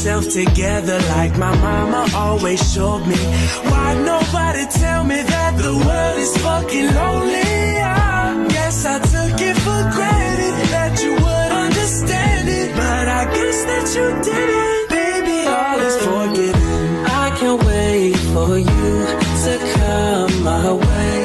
myself together like my mama always showed me. Why nobody tell me that the world is fucking lonely? I guess I took it for granted that you would understand it, but I guess that you didn't. Baby, all is forgiven. I can't wait for you to come my way.